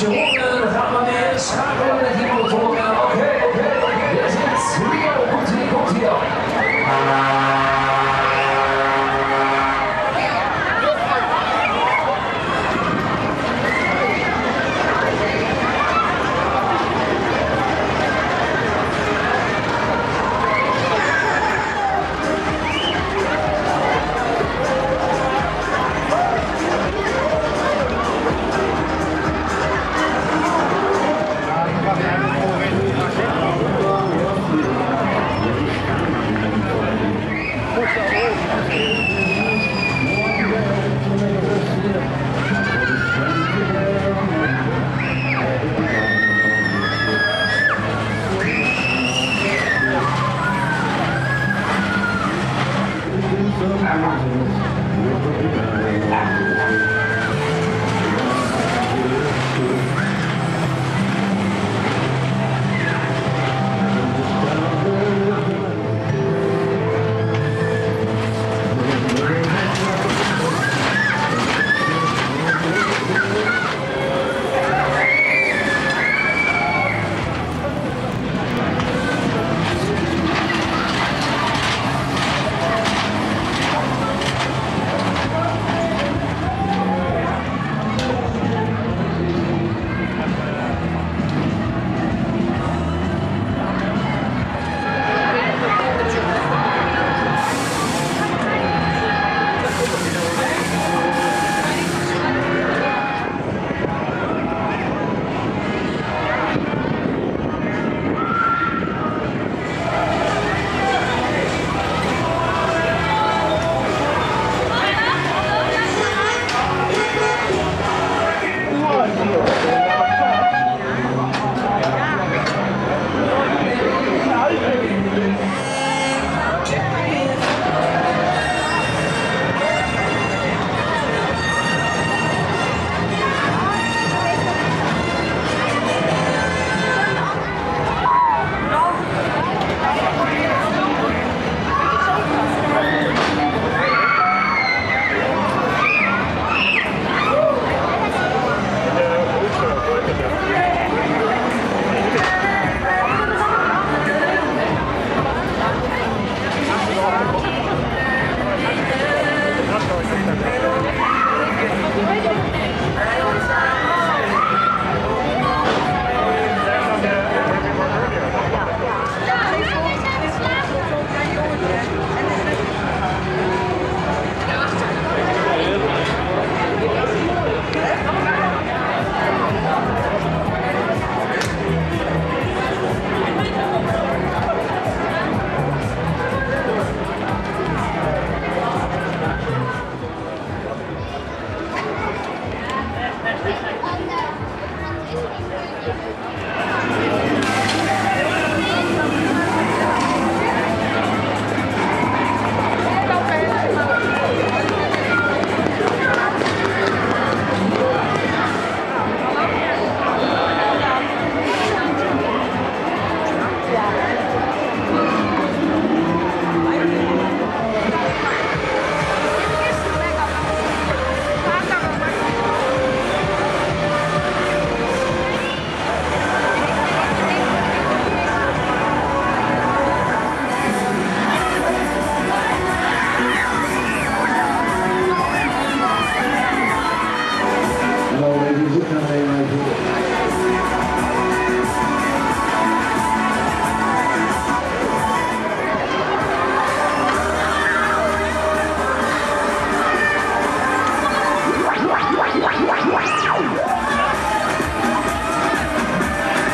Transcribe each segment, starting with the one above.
Gotcha. Thank you.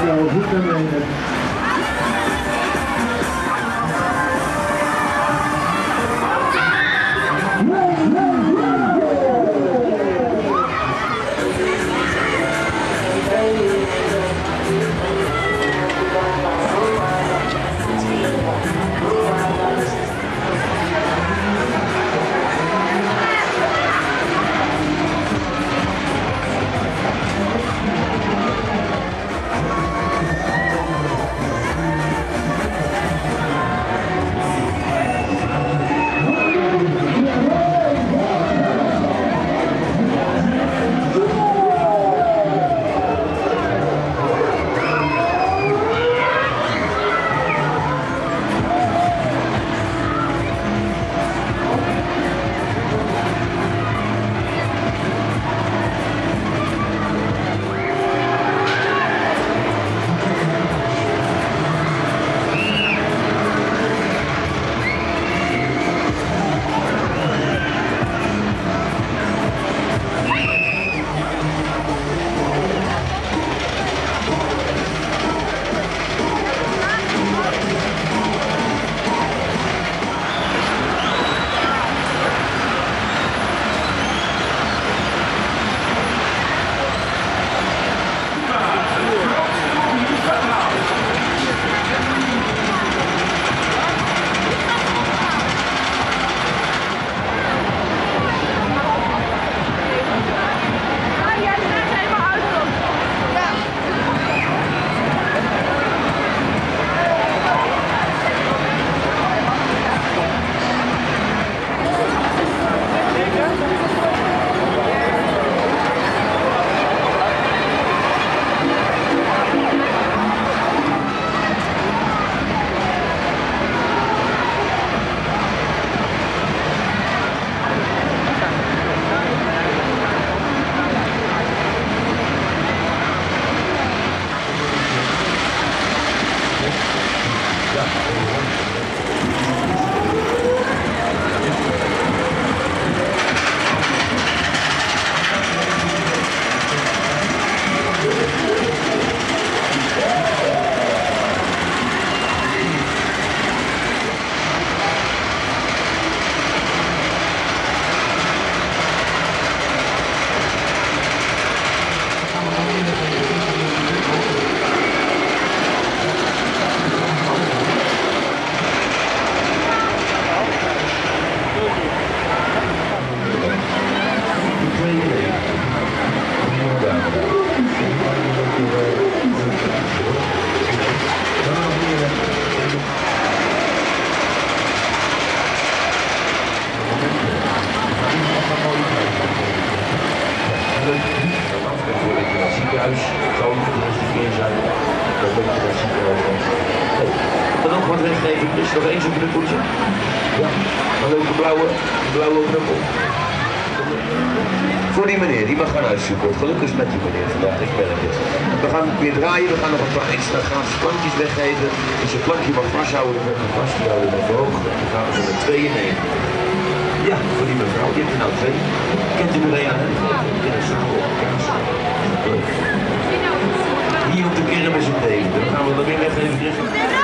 Frau Huttermeier. Blauwe, blauwe. Voor die meneer, die mag gaan uitzoeken. Gelukkig is met die meneer vandaag, merk het. We gaan weer draaien, we gaan nog een paar extra gratis plankjes weggeven. Dus je plankje mag vasthouden, dan mag vast, die houden naar boven. Dan gaan we er tweeën nemen. Ja, voor die mevrouw, die heeft er nou twee. Kent u er een aan? Ja, zo. Leuk. Hier op de kermis in Deventer. Dan gaan we er weer weggeven.